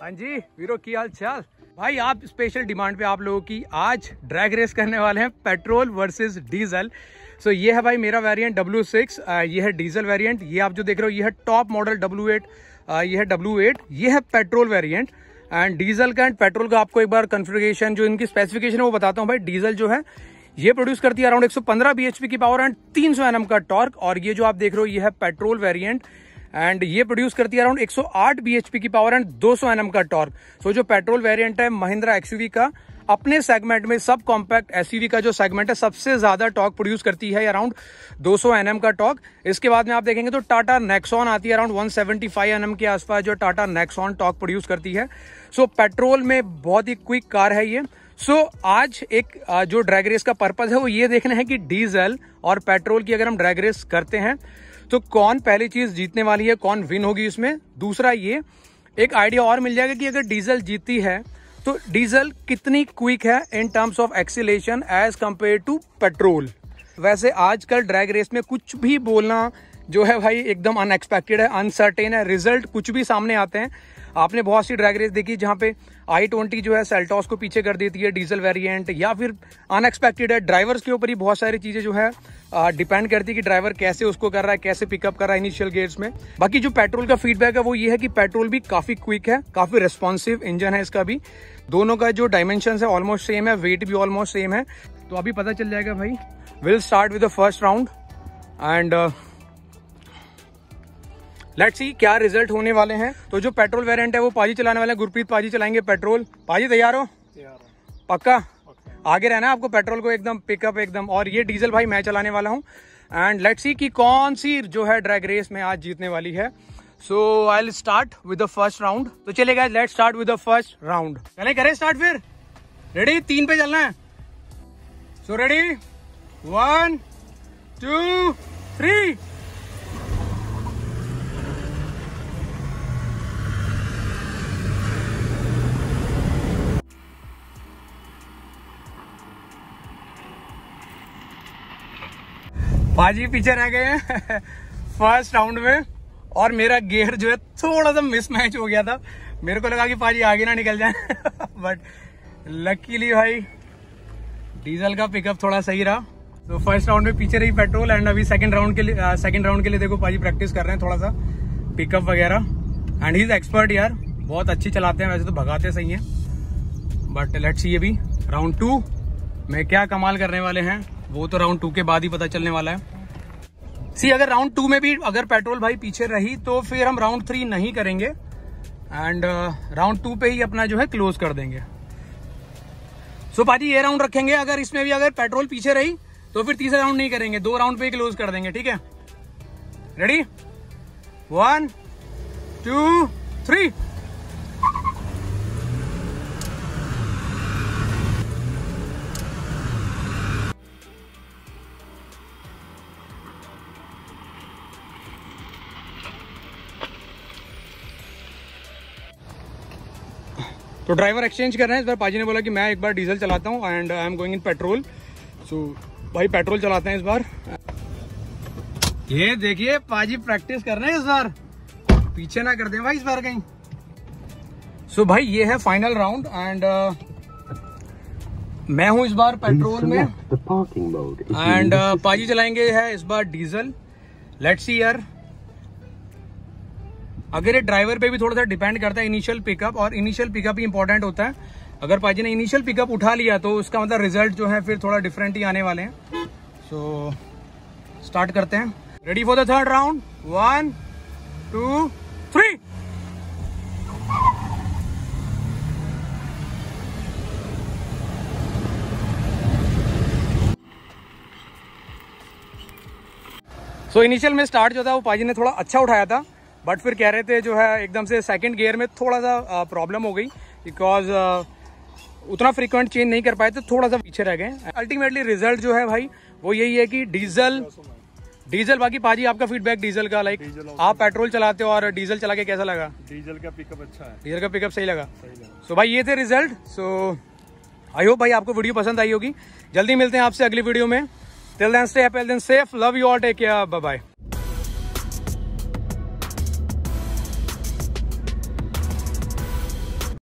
हाँ जी, वीरो, की हाल चाल? भाई, आप स्पेशल डिमांड पे आप लोगों की आज ड्रैग रेस करने वाले हैं पेट्रोल वर्सेस डीजल सो ये है भाई मेरा वेरिएंट डब्ल्यू सिक्स ये है डीजल वेरिएंट ये आप जो देख रहे हो, ये है टॉप मॉडल डब्ल्यू एट ये है डब्ल्यू एट ये है पेट्रोल वेरिएंट एंड डीजल का एंड पेट्रोल का आपको एक बार कन्फिगेशन जो इनकी स्पेसिफिकेशन है, वो बताता हूँ भाई डीजल जो है, ये प्रोड्यूस करती है अराउंड 115 बीएचपी की पावर एंड 300 एनएम का टॉर्क और ये जो आप देख रहे हो, ये है पेट्रोल वेरिएंट एंड ये प्रोड्यूस करती है अराउंड 108 बीएचपी की पावर एंड 200 एनएम का टॉर्क सो so, जो पेट्रोल वेरिएंट है महिंद्रा एक्सयूवी का अपने सेगमेंट में सब कॉम्पैक्ट एसयूवी का जो सेगमेंट है सबसे ज़्यादा टॉक प्रोड्यूस करती है अराउंड 200 एनएम का टॉक इसके बाद में आप देखेंगे तो टाटा नेक्सॉन आती है अराउंड 175 एनएम के आसपास जो टाटा नेक्सॉन टॉक प्रोड्यूस करती है. सो so, पेट्रोल में बहुत ही क्विक कार है ये. सो so, आज एक जो ड्रैग रेस का पर्पज है वो ये देखना है कि डीजल और पेट्रोल की अगर हम ड्रैग रेस करते हैं तो कौन पहली चीज़ जीतने वाली है, कौन विन होगी इसमें? दूसरा ये, एक आइडिया और मिल जाएगा कि अगर डीजल जीती है तो डीजल कितनी क्विक है in terms of acceleration as compare to petrol वैसे आजकल ड्रैग रेस में कुछ भी बोलना जो है भाई एकदम अनएक्सपेक्टेड है अनसर्टेन है रिज़ल्ट कुछ भी सामने आते हैं। आपने बहुत सी ड्रैग रेस देखी जहाँ पे आई ट्वेंटी जो है सेल्टॉस को पीछे कर देती है डीजल वेरिएंट या फिर अनएक्सपेक्टेड है ड्राइवर्स के ऊपर ही बहुत सारी चीज़ें जो है डिपेंड करती है कि ड्राइवर कैसे उसको कर रहा है, कैसे पिकअप कर रहा है इनिशियल गेट्स में। बाकी जो पेट्रोल का फीडबैक है वो ये है कि पेट्रोल भी काफ़ी क्विक है, काफ़ी रिस्पॉन्सिव इंजन है इसका भी। दोनों का जो डायमेंशन है ऑलमोस्ट सेम है वेट भी ऑलमोस्ट सेम है। तो अभी पता चल जाएगा भाई। Will start with the first round and let's see क्या रिज़ल्ट होने वाले हैं। तो जो पेट्रोल वेरिएंट है वो पाजी चलाने वाले हैं। गुरप्रीत पाजी चलाएँगे पेट्रोल पाजी तैयार हो? पक्का? आगे रहना आपको पेट्रोल को एकदम पिकअप एकदम। और ये डीजल भाई मैं चलाने वाला हूँ। एंड लेट्स सी कि कौन सी जो है ड्रैग रेस में आज जीतने वाली है। So I start with the first round तो चलेगा let start with the first round चले करें स्टार्ट फिर। रेडी तीन पे चलना है। So ready one two three पाजी पीछे रह गए हैं। फ़र्स्ट राउंड में। और मेरा गेयर जो है थोड़ा सा मिसमैच हो गया था। मेरे को लगा कि पाजी आगे ना निकल जाए। बट लकीली भाई डीजल का पिकअप थोड़ा सही रहा। तो फ़र्स्ट राउंड में पीछे रही पेट्रोल एंड अभी सेकंड राउंड के लिए सेकंड राउंड के लिए देखो पाजी प्रैक्टिस कर रहे हैं थोड़ा सा। पिकअप वगैरह। एंड ही इज़ एक्सपर्ट यार। बहुत अच्छी चलाते हैं। वैसे तो भगाते सही है। बट लेट्स सी अभी। राउंड टू में क्या कमाल करने वाले हैं। वो तो राउंड टू के बाद ही पता चलने वाला है। सी अगर राउंड टू में भी अगर पेट्रोल भाई पीछे रही तो फिर हम राउंड थ्री नहीं करेंगे। एंड राउंड टू पे ही अपना जो है क्लोज कर देंगे। सो so, पाजी ये राउंड रखेंगे। अगर इसमें भी अगर पेट्रोल पीछे रही तो फिर तीसरा राउंड नहीं करेंगे। दो राउंड पे ही क्लोज कर देंगे ठीक है? रेडी वन टू थ्री तो ड्राइवर एक्सचेंज कर रहे हैं। इस बार पाजी ने बोला कि मैं एक बार डीजल चलाता हूँ and I am going in petrol so भाई पेट्रोल चलाते हैं इस बार। ये देखिए पाजी प्रैक्टिस कर रहे हैं इस बार। पीछे ना कर दे भाई इस बार कहीं। सो so, भाई ये है फाइनल राउंड एंड मैं हूँ इस बार पेट्रोल में। एंड uh, पाजी चलाएँगे है इस बार डीजल लेट्स सी यार। अगर ये ड्राइवर पे भी थोड़ा सा डिपेंड करता है इनिशियल पिकअप और इनिशियल पिकअप ही इंपॉर्टेंट होता है। अगर पाजी ने इनिशियल पिकअप उठा लिया तो उसका मतलब रिज़ल्ट जो है फिर थोड़ा डिफरेंट ही आने वाले हैं। सो so, स्टार्ट करते हैं। Ready for the third round one two three so initial में स्टार्ट जो था वो पाजी ने थोड़ा अच्छा उठाया था। बट फिर कह रहे थे जो है एकदम से सेकंड गियर में थोड़ा सा प्रॉब्लम हो गई बिकॉज़ उतना फ्रीक्वेंट चेंज नहीं कर पाए तो थोड़ा सा पीछे रह गए। अल्टीमेटली रिज़ल्ट जो है भाई वो यही है कि डीजल डीजल बाकी पाजी आपका फीडबैक डीजल का लाइक आप पेट्रोल चलाते हो और डीजल चला के कैसा लगा? डीजल का पिकअप अच्छा है। डीजल का पिकअप सही लगा। सो so, भाई ये थे रिज़ल्ट सो आई होप भाई आपको वीडियो पसंद आई होगी। जल्दी मिलते हैं आपसे अगली वीडियो में। Till then stay happy then safe love you all take care bye bye